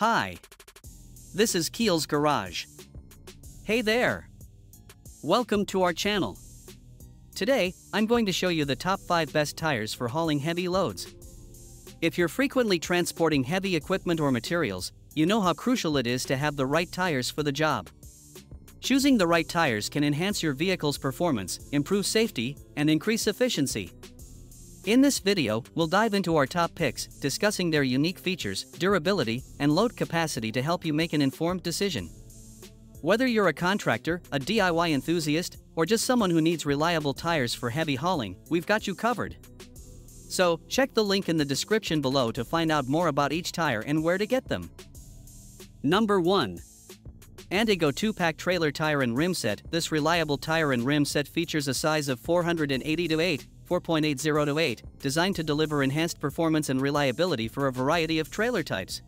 Hi. This is Keil's Garage. Hey there. Welcome to our channel. Today, I'm going to show you the top 5 best tires for hauling heavy loads. If you're frequently transporting heavy equipment or materials, you know how crucial it is to have the right tires for the job. Choosing the right tires can enhance your vehicle's performance, improve safety, and increase efficiency. In this video, we'll dive into our top picks, discussing their unique features, durability, and load capacity to help you make an informed decision. Whether you're a contractor, a DIY enthusiast, or just someone who needs reliable tires for heavy hauling, we've got you covered. So, check the link in the description below to find out more about each tire and where to get them. Number 1. Antego 2-pack trailer tire and rim set. This reliable tire and rim set features a size of 480 to 8, 4.80 to 8, designed to deliver enhanced performance and reliability for a variety of trailer types.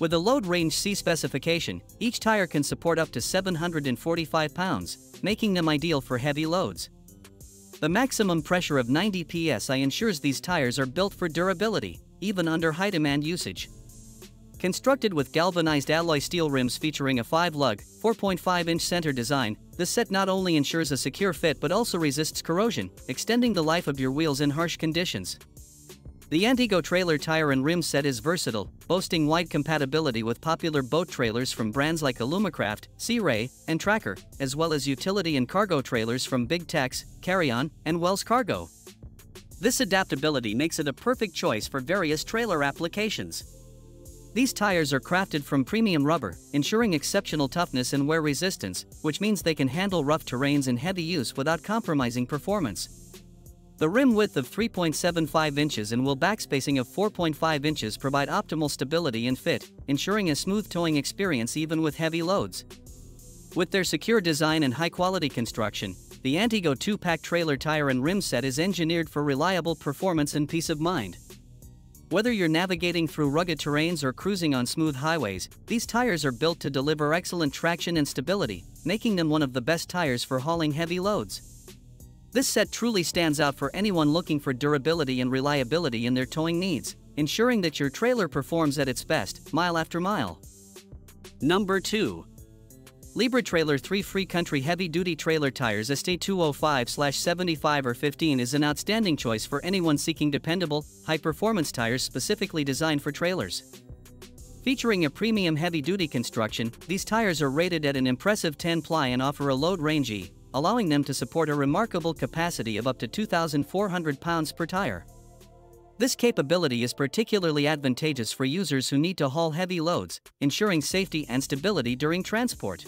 With a load range C specification, each tire can support up to 745 pounds, making them ideal for heavy loads. The maximum pressure of 90 psi ensures these tires are built for durability, even under high demand usage. Constructed with galvanized alloy steel rims featuring a 5-lug, 4.5-inch center design, this set not only ensures a secure fit but also resists corrosion, extending the life of your wheels in harsh conditions. The Antego trailer tire and rim set is versatile, boasting wide compatibility with popular boat trailers from brands like Alumacraft, Sea Ray, and Tracker, as well as utility and cargo trailers from Big Tex, Carry-On, and Wells Cargo. This adaptability makes it a perfect choice for various trailer applications. These tires are crafted from premium rubber, ensuring exceptional toughness and wear resistance, which means they can handle rough terrains and heavy use without compromising performance. The rim width of 3.75 inches and wheel backspacing of 4.5 inches provide optimal stability and fit, ensuring a smooth towing experience even with heavy loads. With their secure design and high-quality construction, the Antego 2-pack trailer tire and rim set is engineered for reliable performance and peace of mind. Whether you're navigating through rugged terrains or cruising on smooth highways, these tires are built to deliver excellent traction and stability, making them one of the best tires for hauling heavy loads. This set truly stands out for anyone looking for durability and reliability in their towing needs, ensuring that your trailer performs at its best, mile after mile. Number 2. Libra Trailer 3 Free Country Heavy Duty Trailer Tires ST205-75 or 15 is an outstanding choice for anyone seeking dependable, high-performance tires specifically designed for trailers. Featuring a premium heavy-duty construction, these tires are rated at an impressive 10 ply and offer a load range E, allowing them to support a remarkable capacity of up to 2,400 pounds per tire. This capability is particularly advantageous for users who need to haul heavy loads, ensuring safety and stability during transport.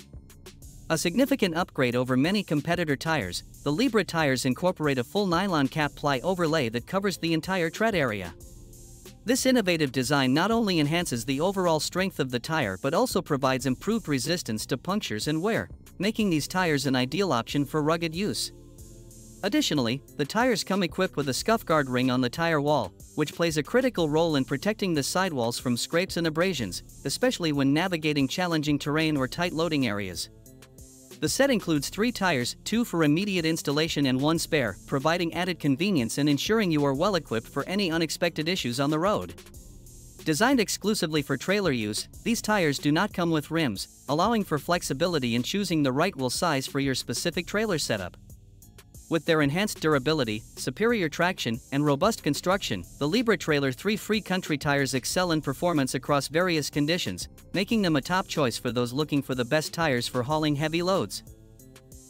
A significant upgrade over many competitor tires, the Libra tires incorporate a full nylon cap ply overlay that covers the entire tread area. This innovative design not only enhances the overall strength of the tire but also provides improved resistance to punctures and wear, making these tires an ideal option for rugged use. Additionally, the tires come equipped with a scuff guard ring on the tire wall, which plays a critical role in protecting the sidewalls from scrapes and abrasions, especially when navigating challenging terrain or tight loading areas. The set includes three tires, two for immediate installation and one spare, providing added convenience and ensuring you are well equipped for any unexpected issues on the road. Designed exclusively for trailer use, these tires do not come with rims, allowing for flexibility in choosing the right wheel size for your specific trailer setup. With their enhanced durability, superior traction, and robust construction, the Libra Trailer 3 Free Country tires excel in performance across various conditions, making them a top choice for those looking for the best tires for hauling heavy loads.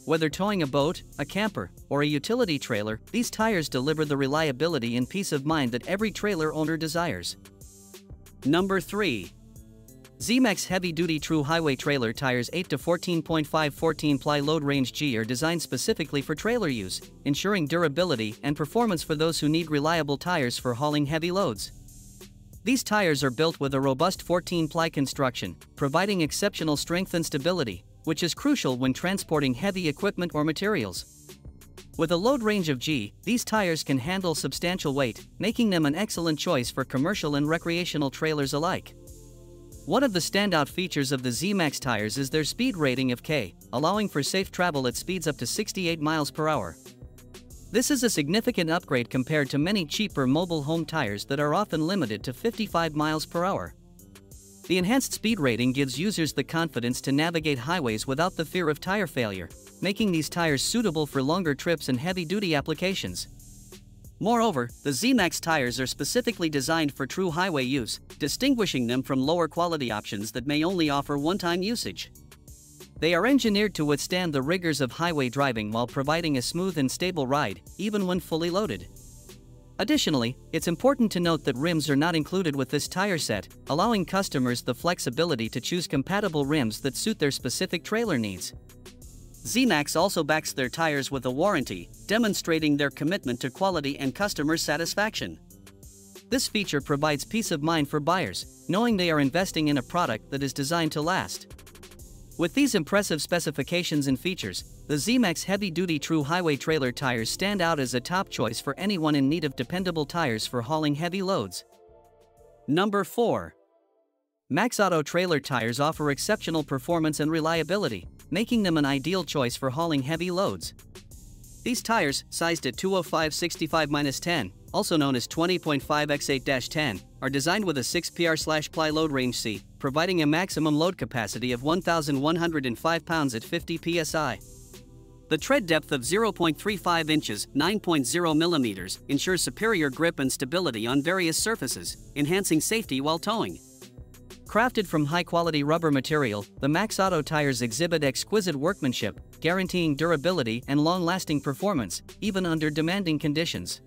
Whether towing a boat, a camper, or a utility trailer, these tires deliver the reliability and peace of mind that every trailer owner desires. Number 3. Zeemax Heavy Duty True Highway Trailer Tires 8 to 14.5 14 ply load range G are designed specifically for trailer use, ensuring durability and performance for those who need reliable tires for hauling heavy loads. These tires are built with a robust 14 ply construction, providing exceptional strength and stability, which is crucial when transporting heavy equipment or materials. With a load range of G, these tires can handle substantial weight, making them an excellent choice for commercial and recreational trailers alike. One of the standout features of the Zeemax tires is their speed rating of K, allowing for safe travel at speeds up to 68 miles per hour. This is a significant upgrade compared to many cheaper mobile home tires that are often limited to 55 miles per hour. The enhanced speed rating gives users the confidence to navigate highways without the fear of tire failure, making these tires suitable for longer trips and heavy-duty applications. Moreover, the Zeemax tires are specifically designed for true highway use, distinguishing them from lower quality options that may only offer one-time usage. They are engineered to withstand the rigors of highway driving while providing a smooth and stable ride, even when fully loaded. Additionally, it's important to note that rims are not included with this tire set, allowing customers the flexibility to choose compatible rims that suit their specific trailer needs. Zeemax also backs their tires with a warranty, demonstrating their commitment to quality and customer satisfaction. This feature provides peace of mind for buyers, knowing they are investing in a product that is designed to last. With these impressive specifications and features, the Zeemax heavy-duty true highway trailer tires stand out as a top choice for anyone in need of dependable tires for hauling heavy loads. Number 4. MaxAuto trailer tires offer exceptional performance and reliability, making them an ideal choice for hauling heavy loads. These tires, sized at 205-65-10, also known as 20.5 x8-10, are designed with a 6PR-ply load range C, providing a maximum load capacity of 1,105 pounds at 50 psi. The tread depth of 0.35 inches 9.0 millimeters ensures superior grip and stability on various surfaces, enhancing safety while towing. Crafted from high-quality rubber material, the MaxAuto tires exhibit exquisite workmanship, guaranteeing durability and long-lasting performance, even under demanding conditions.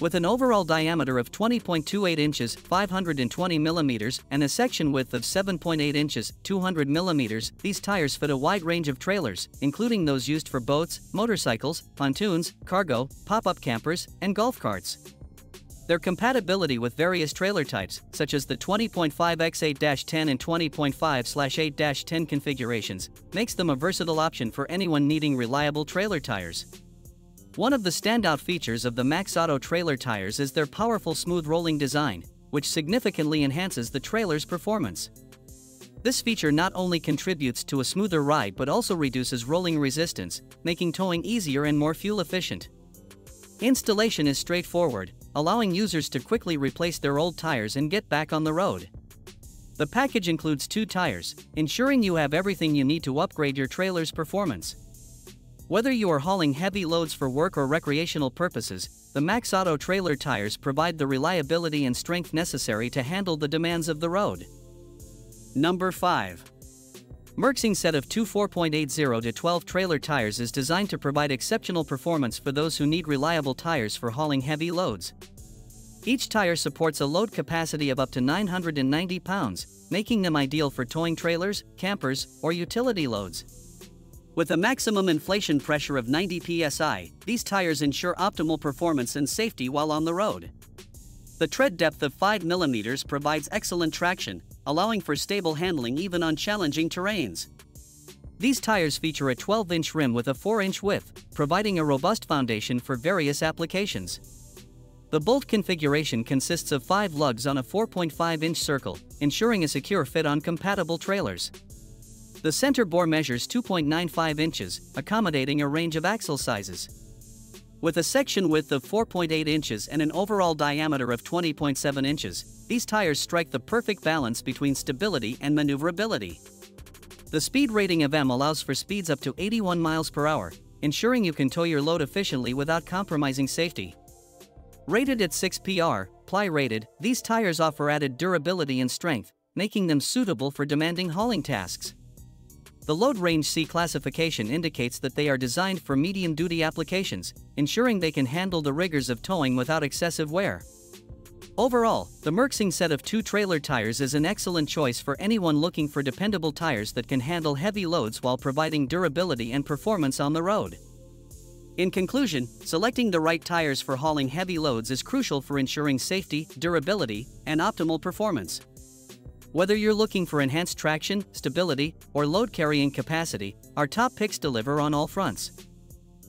With an overall diameter of 20.28 inches 520 millimeters and a section width of 7.8 inches 200 millimeters, these tires fit a wide range of trailers, including those used for boats, motorcycles, pontoons, cargo, pop-up campers, and golf carts. Their compatibility with various trailer types, such as the 20.5 x8-10 and 20.5-8-10 configurations, makes them a versatile option for anyone needing reliable trailer tires. One of the standout features of the MaxAuto trailer tires is their powerful smooth rolling design, which significantly enhances the trailer's performance. This feature not only contributes to a smoother ride but also reduces rolling resistance, making towing easier and more fuel efficient. Installation is straightforward, allowing users to quickly replace their old tires and get back on the road. The package includes two tires, ensuring you have everything you need to upgrade your trailer's performance. Whether you are hauling heavy loads for work or recreational purposes, the MaxAuto trailer tires provide the reliability and strength necessary to handle the demands of the road. Number 5. MERXENG set of two 4.80 to 12 trailer tires is designed to provide exceptional performance for those who need reliable tires for hauling heavy loads. Each tire supports a load capacity of up to 990 pounds, making them ideal for towing trailers, campers, or utility loads. With a maximum inflation pressure of 90 psi, these tires ensure optimal performance and safety while on the road. The tread depth of 5 mm provides excellent traction, allowing for stable handling even on challenging terrains. These tires feature a 12-inch rim with a 4-inch width, providing a robust foundation for various applications. The bolt configuration consists of 5 lugs on a 4.5-inch circle, ensuring a secure fit on compatible trailers. The center bore measures 2.95 inches, accommodating a range of axle sizes. With a section width of 4.8 inches and an overall diameter of 20.7 inches, these tires strike the perfect balance between stability and maneuverability. The speed rating of M allows for speeds up to 81 miles per hour, ensuring you can tow your load efficiently without compromising safety. Rated at 6 PR, ply rated, these tires offer added durability and strength, making them suitable for demanding hauling tasks. The load range C classification indicates that they are designed for medium-duty applications, ensuring they can handle the rigors of towing without excessive wear. Overall, the MERXENG set of two trailer tires is an excellent choice for anyone looking for dependable tires that can handle heavy loads while providing durability and performance on the road. In conclusion, selecting the right tires for hauling heavy loads is crucial for ensuring safety, durability, and optimal performance. Whether you're looking for enhanced traction, stability, or load carrying capacity, our top picks deliver on all fronts.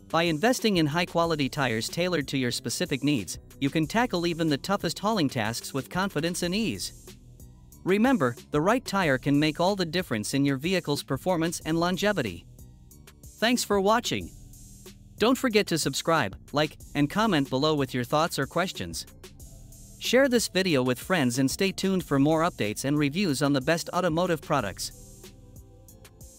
By investing in high-quality tires tailored to your specific needs, you can tackle even the toughest hauling tasks with confidence and ease. Remember, the right tire can make all the difference in your vehicle's performance and longevity. Thanks for watching. Don't forget to subscribe, like, and comment below with your thoughts or questions. Share this video with friends and stay tuned for more updates and reviews on the best automotive products.